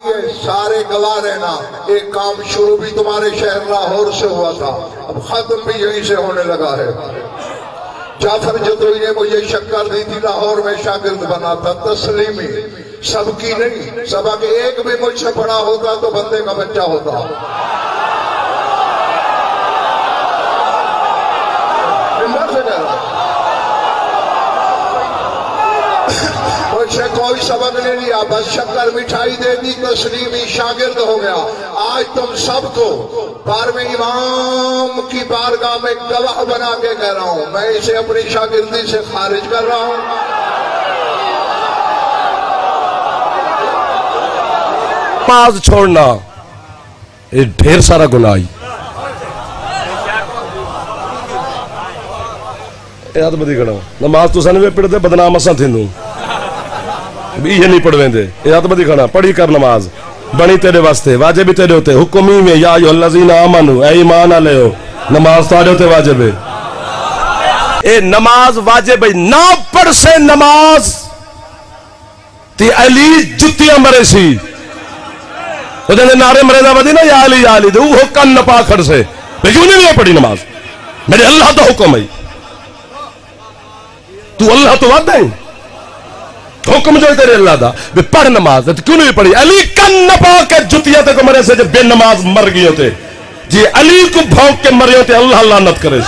ये सारे गवाह रहना, एक काम शुरू भी तुम्हारे शहर लाहौर से हुआ था, अब खत्म भी यहीं से होने लगा है। जाफ़र जदोई ने मुझे शक्कर दी थी, लाहौर में शागिर्द बना था, तस्लीमी, सबकी नहीं सबक एक भी मुझसे बड़ा होता तो बंदे का बच्चा होता हिम्मत से कह रहा हूँ। मुझसे कोई सबक नहीं लिया, बस शक्कर मिठाई दे दी तस्लीमी शागिर्द हो गया। आज तुम सबको बारहवें इमाम की बारगाह में गवाह बना के कह रहा हूँ। मैं इसे अपनी शागिर्दी से खारिज कर रहा हूँ। नमाज़ छोड़ना, ये ढेर सारा गुनाह। याद बदी खड़ा नमाज़ तो पढ़ते बदनाम असा भी ये नहीं पढ़ वेंदे। याद मत खाना पढ़ी कर नमाज़। बनी तेरे वास्ते वाजिब तेरे होते। हुक्म में, या यो लजीना अमन ए ईमान आले हो नमाज़ तारे होते वाजिब ए नमाज़ वाजिब ना पढ़ से नमाज़। ते अली जुतियाँ मरे सी। तो नारे मरे ना वदी ना, या अली या अली दे वो कन न पा खड़ से। क्यों नहीं पढ़ी नमाज़। मेरे अल्लाह तो हुक्म है। तू अल्लाह तो वादा है। हुक्म जो तेरे अल्लाह दा, वे पढ़ नमाज़, ते क्यों नहीं पढ़ी? अली कन्न पा के जुतिया ते को मरे से जे बेनमाज मर गयो ते जे अली को भौंक के मरे ते अल्लाह लानत करे।